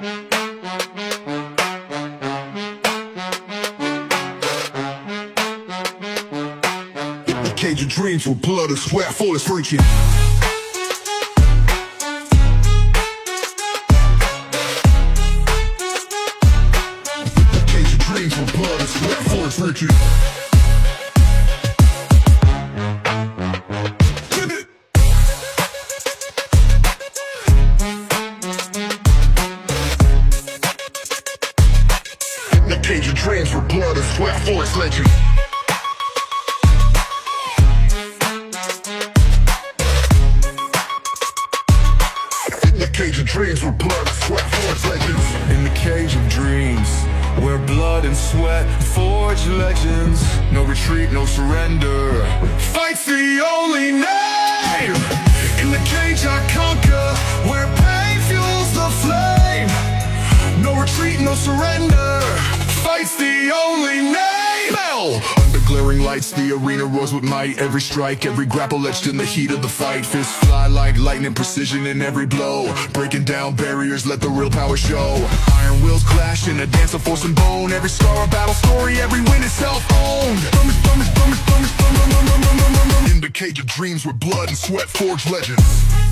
The cage of dreams with blood and sweat its reaching. The cage of dreams with blood and sweat for its reaching. Cage of dreams with blood and sweat for its legend. In the cage of dreams with blood and sweat for its legends. In the cage of dreams, where blood and sweat forge legends. No retreat, no surrender. Fight's the only name. In the cage I conquer, where pain fuels the flame. No retreat, no surrender. Fight's the only name. Bell! Under glaring lights, the arena roars with might. Every strike, every grapple etched in the heat of the fight. Fists fly like lightning, precision in every blow. Breaking down barriers, let the real power show. Iron wheels clash in a dance of force and bone. Every scar a battle story, every win is self-owned. In the cage of dreams with blood and sweat forged legends.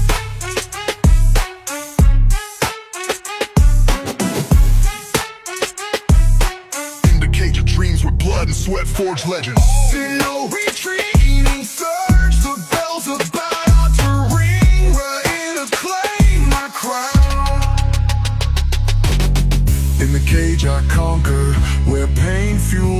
and sweat forge legend. See no retreating surge, the bell's about to ring. We're in a claim my crown. In the cage I conquer, where pain fuels.